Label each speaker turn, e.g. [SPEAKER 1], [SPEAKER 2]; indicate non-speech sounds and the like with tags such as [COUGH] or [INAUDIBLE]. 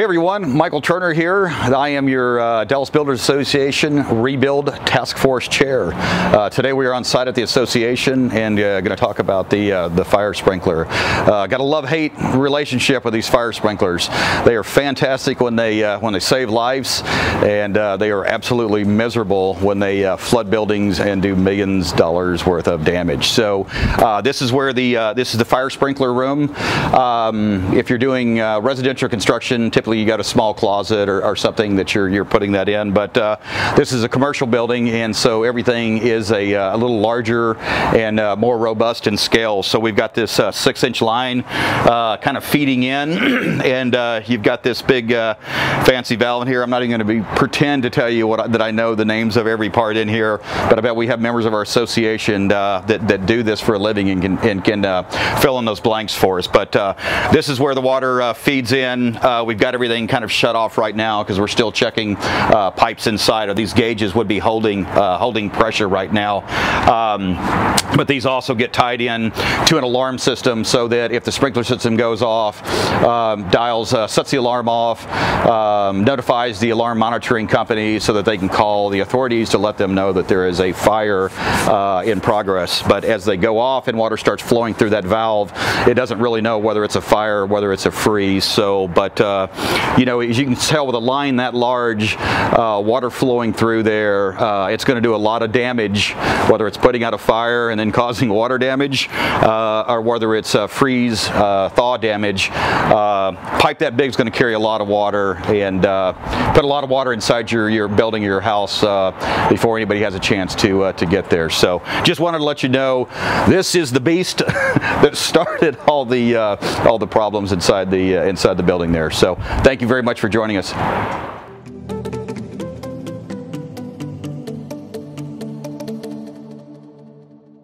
[SPEAKER 1] Hey everyone, Michael Turner here. I am your uh, Dallas Builders Association Rebuild Task Force Chair. Uh, today we are on site at the association and uh, going to talk about the uh, the fire sprinkler. Uh, got a love-hate relationship with these fire sprinklers. They are fantastic when they uh, when they save lives, and they are absolutely miserable when they flood buildings and do millions dollars worth of damage. So this is where the this is the fire sprinkler room. Um, if you're doing residential construction, typically you got a small closet or, or something that you're you're putting that in. But uh, this is a commercial building, and so everything is a, uh, a little larger and uh, more robust in scale. So we've got this uh, six-inch line uh, kind of feeding in, [CLEARS THROAT] and you've got this big fancy valve in here. I'm not even going to be pretend to tell you what that I know the names of every part in here, but I bet we have members of our association that that do this for a living and can, and can fill in those blanks for us. But this is where the water feeds in. we've got everything kind of shut off right now because we're still checking uh, pipes inside of these gauges would be holding uh, holding pressure right now. Um, but these also get tied in to an alarm system so that if the sprinkler system goes off, um, dials, uh, sets the alarm off, um, notifies the alarm monitoring company so that they can call the authorities to let them know that there is a fire uh, in progress. But as they go off and water starts flowing through that valve, it doesn't really know whether it's a fire or whether it's a freeze. So, but uh, you know, as you can tell with a line that large, uh, water flowing through there, uh, it's going to do a lot of damage, whether it's putting out a fire and then [LAUGHS] causing water damage, uh, or whether it's freeze, uh, thaw damage. Uh, pipe that big is going to carry a lot of water and put a lot of water inside your, your building, your house, before anybody has a chance to, to get there. So just wanted to let you know, this is the beast [LAUGHS] that started all the, all the problems inside the, inside the building there. So thank you very much for joining us.